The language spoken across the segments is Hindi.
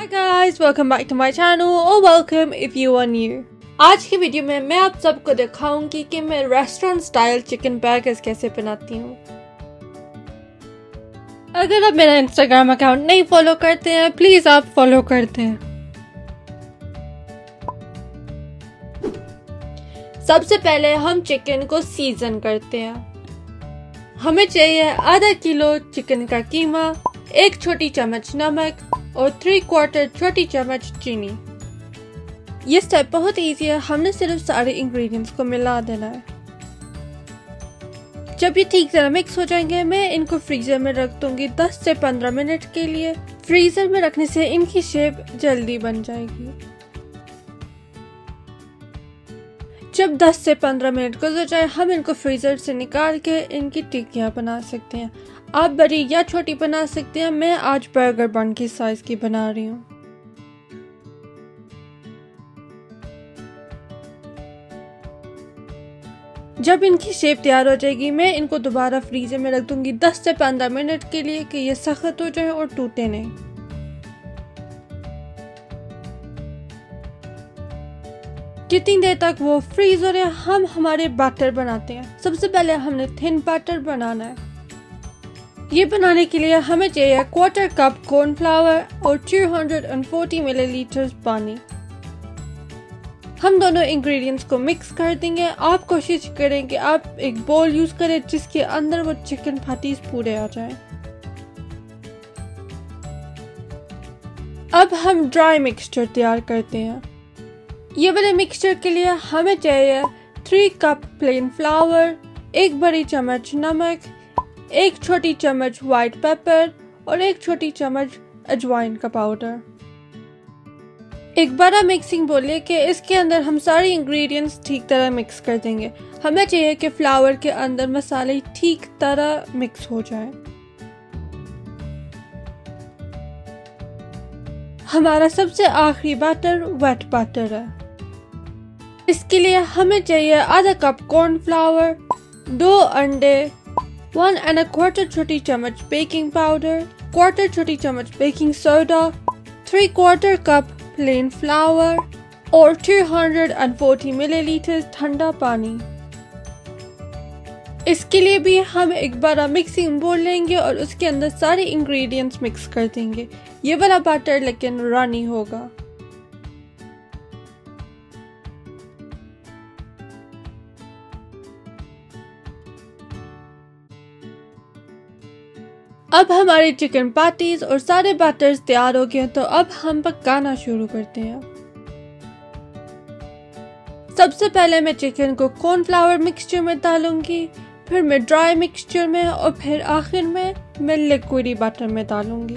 Hi guys, welcome back to my channel or welcome if you are new. आज की वीडियो में मैं आप सबको दिखाऊँगी कि मैं रेस्टोरेंट स्टाइल चिकन बर्गर्स कैसे बनाती हूँ। अगर आप मेरा इंस्टाग्राम अकाउंट नहीं फॉलो करते हैं प्लीज़ आप फॉलो करते हैं। सबसे पहले हम चिकन को सीज़न करते हैं। हमें चाहिए आधा किलो चिकन का कीमा एक छोटी चम्मच नमक और थ्री क्वार्टर छोटी चम्मच चीनी। ये स्टेप बहुत इजी है, हमने सिर्फ़ सारे इंग्रेडिएंट्स को मिला देना है। जब ये ठीक तरह मिक्स हो जाएँगे, मैं इनको फ्रीजर में रख दूँगी 10 से 15 मिनट के लिए। फ्रीजर में रखने से इनकी शेप जल्दी बन जाएगी। जब 10 से 15 मिनट गुजर जाए, हम इनको फ्रीजर से निकाल के इनकी टिक्कियाँ बना सकते हैं। आप बड़ी या छोटी बना सकते हैं। मैं आज बर्गर बन की साइज़ की बना रही हूँ। जब इनकी शेप तैयार हो जाएगी, मैं इनको दोबारा फ्रीजर में रख दूँगी 10 से 15 मिनट के लिए कि ये सख्त हो जाए और टूटे नहीं। कितनी देर तक वो फ्रीज हो रहे हम हमारे बैटर बनाते हैं। सबसे पहले हमने थिन बैटर बनाना है। ये बनाने के लिए हमें चाहिए क्वार्टर कप कॉर्नफ्लावर और 240 मिलीलीटर पानी। हम दोनों इंग्रेडिएंट्स को मिक्स कर देंगे। आप कोशिश करें कि आप एक बोल यूज़ करें जिसके अंदर वो चिकन पैटीज पूरे आ जाए। अब हम ड्राई मिक्सचर तैयार करते हैं। ये वाले मिक्सचर के लिए हमें चाहिए थ्री कप प्लेन फ्लावर एक बड़ी चम्मच नमक एक छोटी चम्मच व्हाइट पेपर और एक छोटी चम्मच अजवाइन का पाउडर एक बड़ा मिक्सिंग बोल लेके इसके अंदर हम सारे इंग्रेडिएंट्स ठीक तरह मिक्स कर देंगे। हमें चाहिए कि फ्लावर के अंदर मसाले ठीक तरह मिक्स हो जाए। हमारा सबसे आखिरी बैटर वेट बैटर है। इसके लिए हमें चाहिए आधा कप कॉर्नफ्लावर दो अंडे वन एंड अ क्वार्टर छोटी चम्मच बेकिंग पाउडर क्वार्टर छोटी चम्मच baking soda three quarter cup plain flour और 240 मिलीलीटर ठंडा पानी इसके लिए भी हम एक बार मिक्सिंग बोल लेंगे और उसके अंदर सारे इंग्रेडिएंट्स मिक्स कर देंगे। ये वाला बैटर लेकिन रानी होगा। अब हमारे चिकन पैटीज और सारे बैटर्स तैयार हो गए तो अब हम पकाना शुरू करते हैं। सबसे पहले मैं चिकन को कॉर्नफ्लावर मिक्सचर में डालूँगी, फिर मैं ड्राई मिक्सचर में और फिर आखिर में मैं लिक्विडी बैटर में डालूँगी।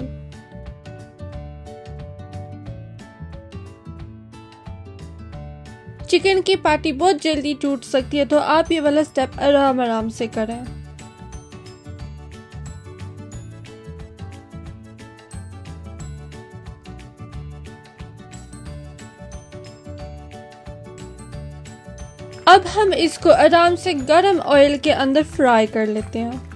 चिकन की पार्टी बहुत जल्दी टूट सकती है तो आप ये वाला स्टेप आराम आराम से करें। अब हम इसको आराम से गर्म ऑयल के अंदर फ्राई कर लेते हैं।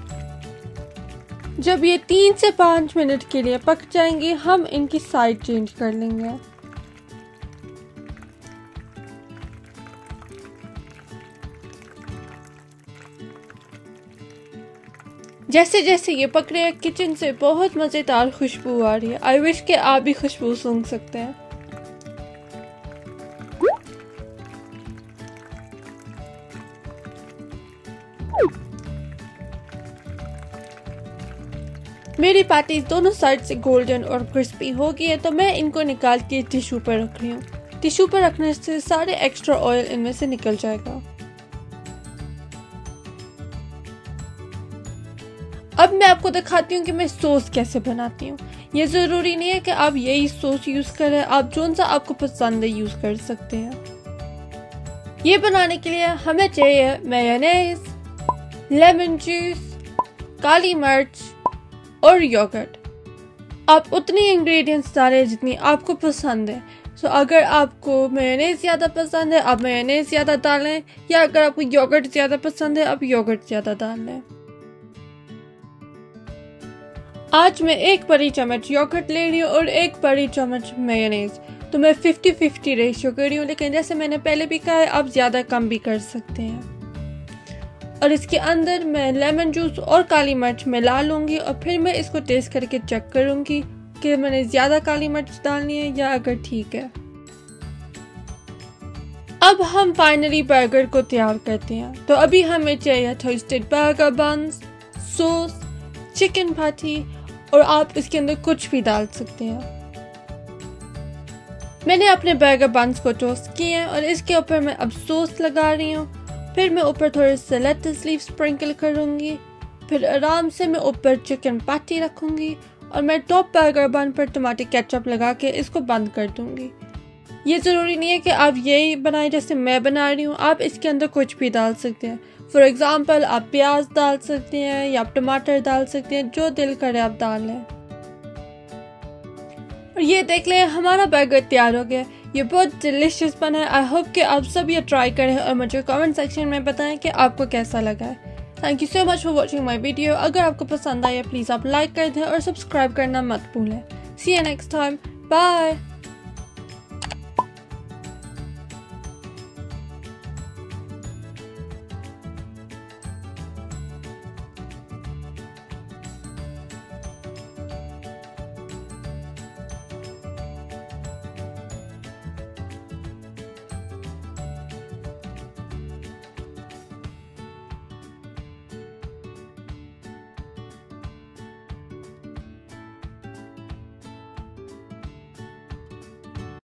जब ये तीन से पाँच मिनट के लिए पक जाएँगे, हम इनकी साइड चेंज कर लेंगे। जैसे जैसे ये पक रहे हैं किचन से बहुत मज़ेदार खुशबू आ रही है। आई विश के आप भी खुशबू सूंघ सकते हैं। मेरी पैटी दोनों साइड से गोल्डन और क्रिस्पी हो गई है तो मैं इनको निकाल के टिश्यू पर रख रही हूँ। टिश्यू पर रखने से सारे एक्स्ट्रा ऑयल इनमें से निकल जाएगा। अब मैं आपको दिखाती हूँ कि मैं सॉस कैसे बनाती हूँ। ये ज़रूरी नहीं है कि आप यही सॉस यूज़ करें, आप जो सा आपको पसंद है यूज़ कर सकते हैं। ये बनाने के लिए हमें चाहिए मेयोनेज लेमन जूस काली मिर्च और योगर्ट। आप उतनी इंग्रेडिएंट्स डालें जितनी आपको पसंद है। सो so, अगर आपको मेयोनेज ज़्यादा पसंद है आप मेयोनेज ज़्यादा डालें। या अगर आपको योगर्ट ज़्यादा पसंद है आप योगर्ट ज़्यादा डाल लें। आज मैं एक बड़ी चम्मच योगर्ट ले रही हूँ और एक बड़ी चम्मच मेयोनीज तो मैं 50-50 रेशियो कर रही हूँ लेकिन जैसे मैंने पहले भी कहा है आप ज़्यादा कम भी कर सकते हैं। और इसके अंदर मैं लेमन जूस और काली मिर्च मिला लूँगी और फिर मैं इसको टेस्ट करके चेक करूँगी कि मैंने ज़्यादा काली मिर्च डालनी है या अगर ठीक है। अब हम फाइनली बर्गर को तैयार करते हैं। तो अभी हमें चाहिए toasted burger buns sauce chicken patty और आप इसके अंदर कुछ भी डाल सकते हैं। मैंने अपने बर्गर बंस को टोस्ट किए हैं और इसके ऊपर मैं अब सॉस लगा रही हूँ। फिर मैं ऊपर थोड़े से लेटस लीव स्प्रिंकल करूँगी। फिर आराम से मैं ऊपर चिकन पैटी रखूँगी और मैं टॉप बर्गर बन पर टमाटर केचप लगा के इसको बंद कर दूँगी। ये ज़रूरी नहीं है कि आप यही बनाएँ जैसे मैं बना रही हूँ। आप इसके अंदर कुछ भी डाल सकते हैं। फॉर एग्ज़ाम्पल आप प्याज डाल सकते हैं या आप टमाटर डाल सकते हैं, जो दिल करे आप डाल। लें और ये देख लें, हमारा बर्गर तैयार हो गया। ये बहुत डिलिशियस बना है आई होप कि आप सब ये ट्राई करें और मुझे कमेंट सेक्शन में बताएँ कि आपको कैसा लगा है। Thank you so much for watching my video अगर आपको पसंद आया प्लीज़ आप लाइक कर दें और सब्सक्राइब करना मत भूलें। See ya next time bye